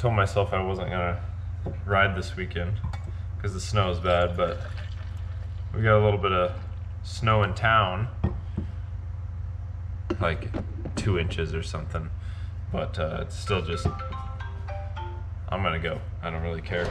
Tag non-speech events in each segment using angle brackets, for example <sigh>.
told myself I wasn't gonna ride this weekend because the snow is bad, but we got a little bit of snow in town, like two inches or something. But uh, it's still just, I'm gonna go. I don't really care.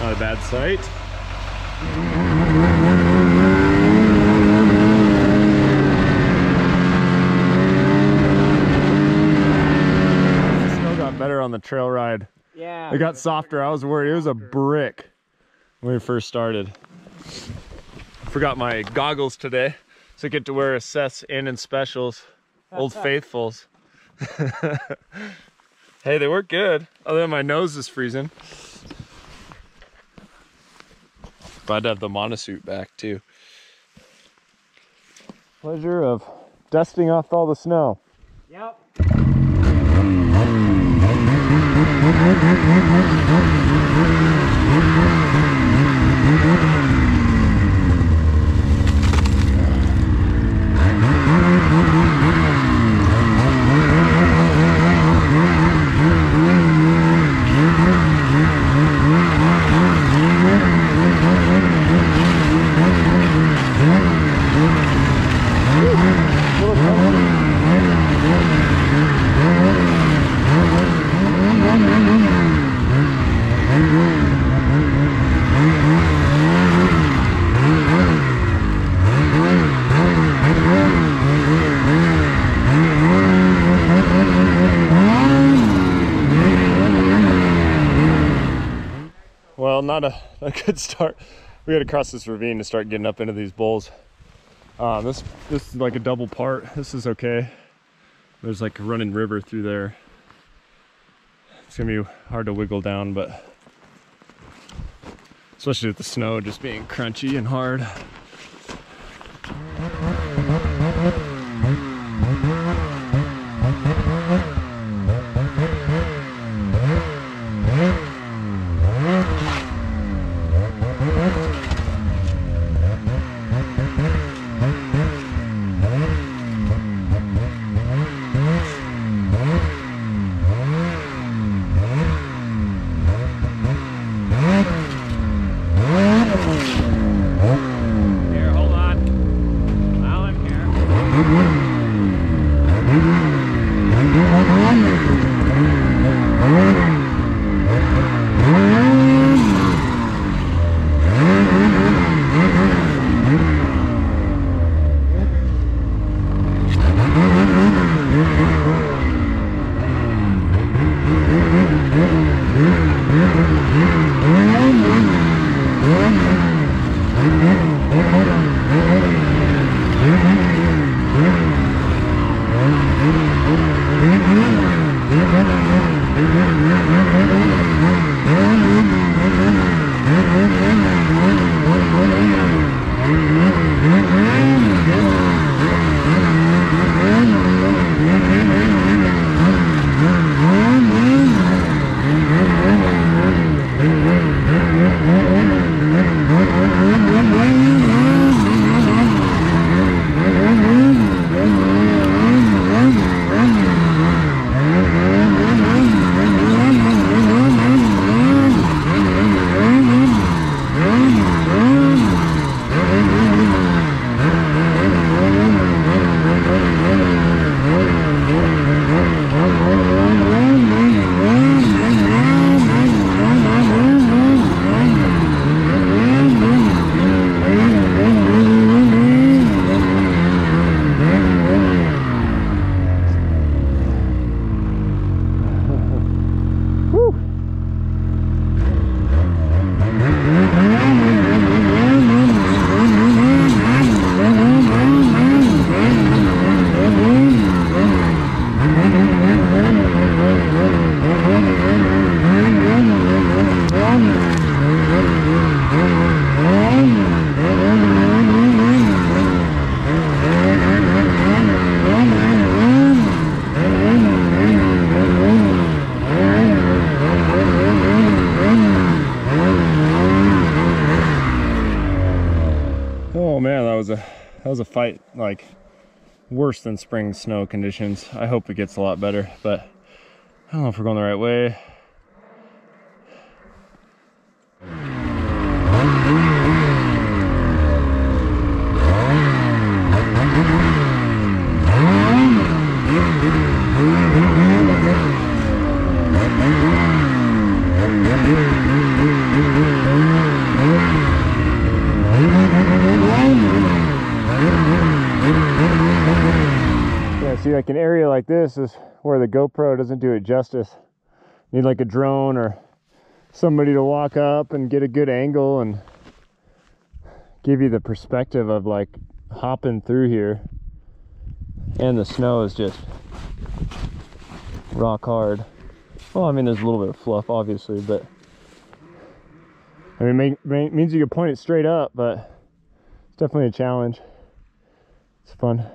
Not a bad sight. Snow got better on the trail ride. Yeah. It got softer. I was worried. It was a brick when we first started. Forgot my goggles today, so I get to wear Assess In and Specials, Old Faithfuls. <laughs> hey, they work good. Oh, Other than my nose is freezing. Glad to have the monosuit back too. Pleasure of dusting off all the snow. Yep no, no, no, no. Well, not a, <laughs> a good start. We got to cross this ravine to start getting up into these bowls. Uh, this this is like a double part. This is okay. There's like a running river through there. It's gonna be hard to wiggle down, but especially with the snow just being crunchy and hard. Oh man, that was a fight. Like worse than spring snow conditions. I hope it gets a lot better, but I don't know if we're going the right way. See, like an area like this is where the GoPro doesn't do it justice. Need like a drone or somebody to walk up and get a good angle and give you the perspective of like hopping through here. And the snow is just rock hard. Well, I mean, there's a little bit of fluff, obviously, but I mean, make, means you can point it straight up, but it's definitely a challenge. It's fun.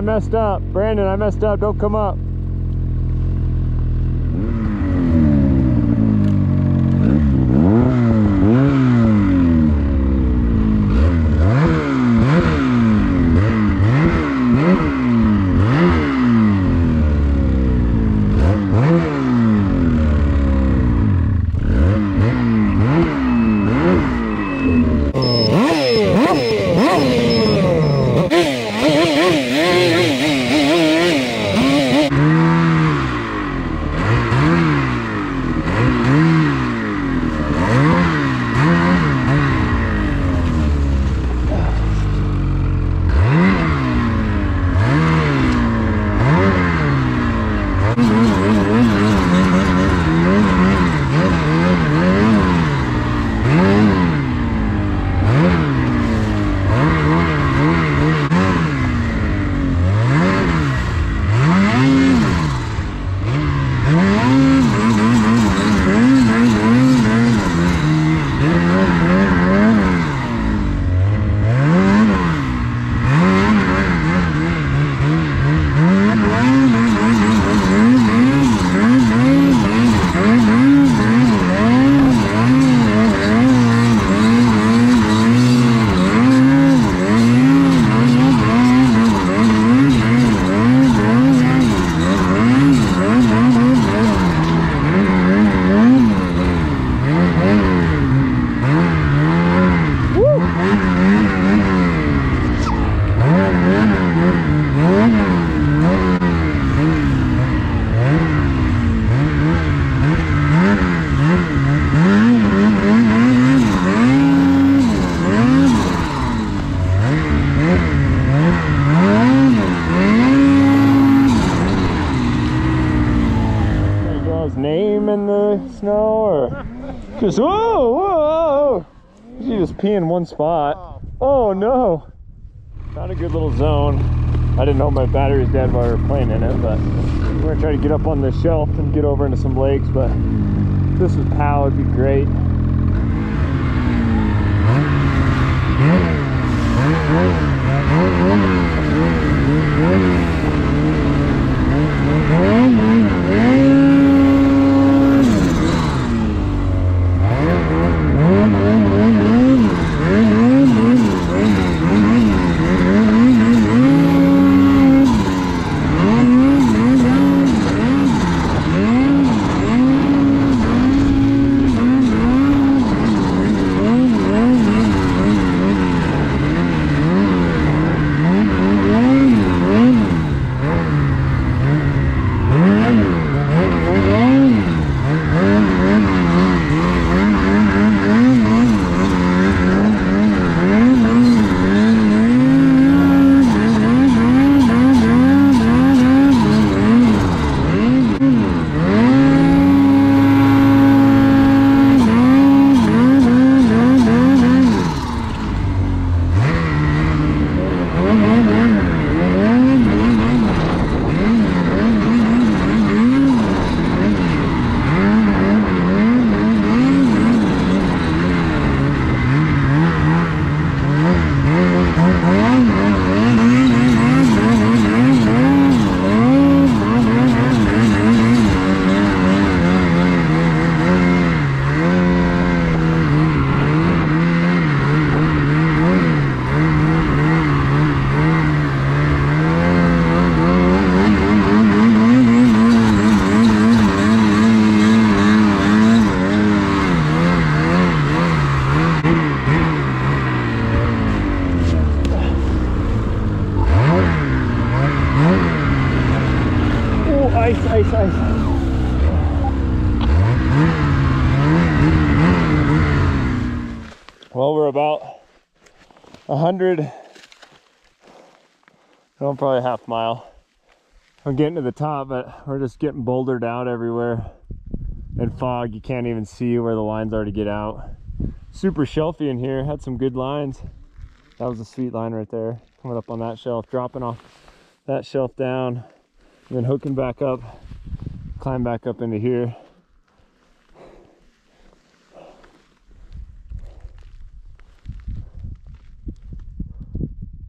I messed up. Brandon, I messed up. Don't come up. Oh no. Not a good little zone. I didn't know my battery's dead while we were playing in it, but we're gonna try to get up on the shelf and get over into some lakes, but this is POW, it'd be great. Probably a half mile. I'm getting to the top, but we're just getting bouldered out everywhere. And fog, you can't even see where the lines are to get out. Super shelfy in here, had some good lines. That was a sweet line right there, coming up on that shelf, dropping off that shelf down, and then hooking back up, climb back up into here.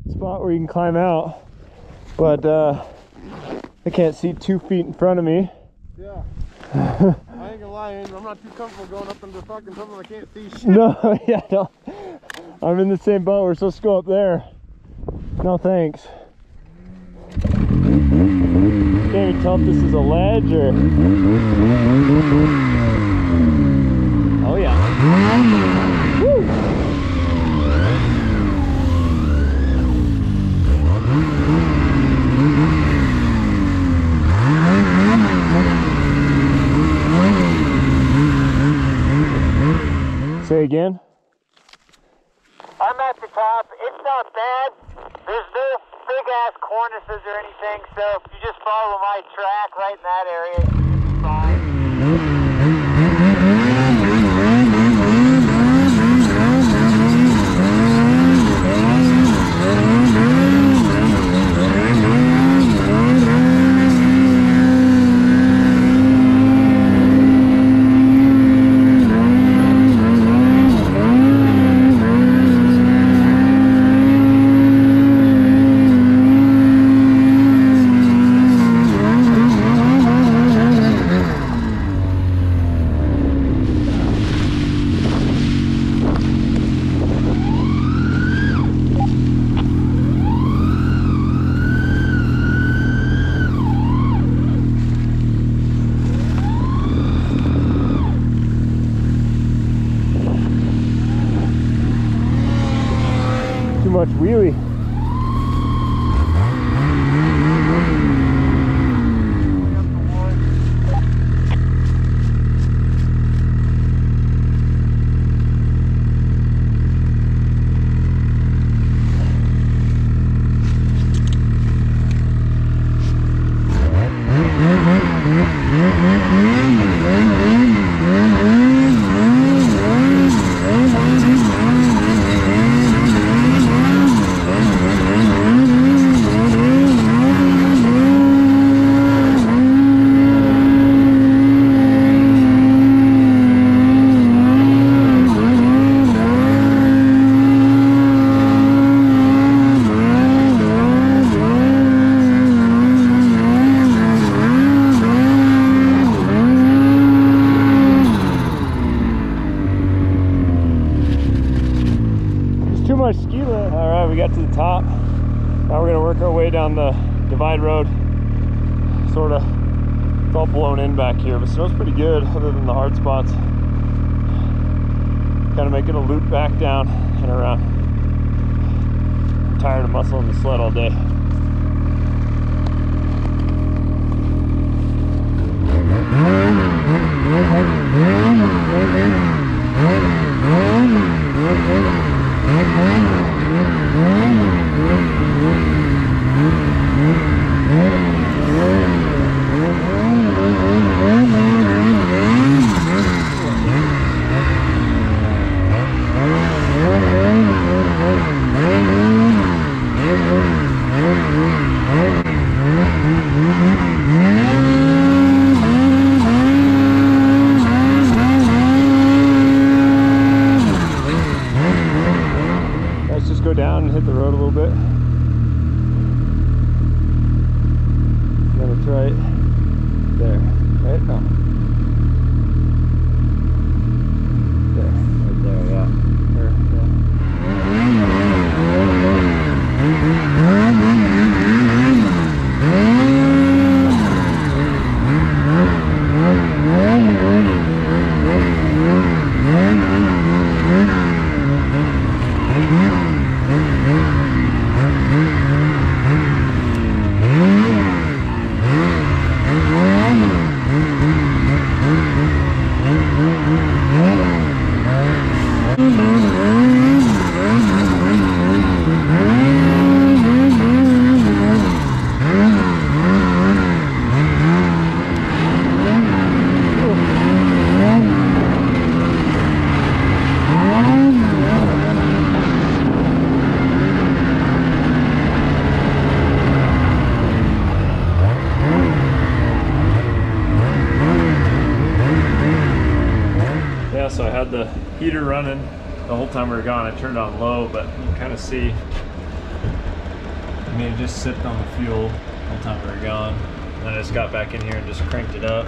Spot where you can climb out, but uh, I can't see two feet in front of me. Yeah. <laughs> I ain't gonna lie, I'm not too comfortable going up into fucking something I can't see shit. No, <laughs> yeah, no. I'm in the same boat. We're supposed to go up there. No thanks. Can't even tell if this is a ledge or. Oh yeah. Say again. I'm at the top. It's not bad. There's no big ass cornices or anything, so if you just follow my track right in that area, it's fine. really Too much wheelie. down the divide road. Sort of, it's all blown in back here, but snow's pretty good other than the hard spots. Kind of making a loop back down and around. I'm tired of muscling the sled all day. <laughs> Música running the whole time we were gone. I turned on low, but you can kind of see. I mean, it just sipped on the fuel the whole time we were gone. And I just got back in here and just cranked it up.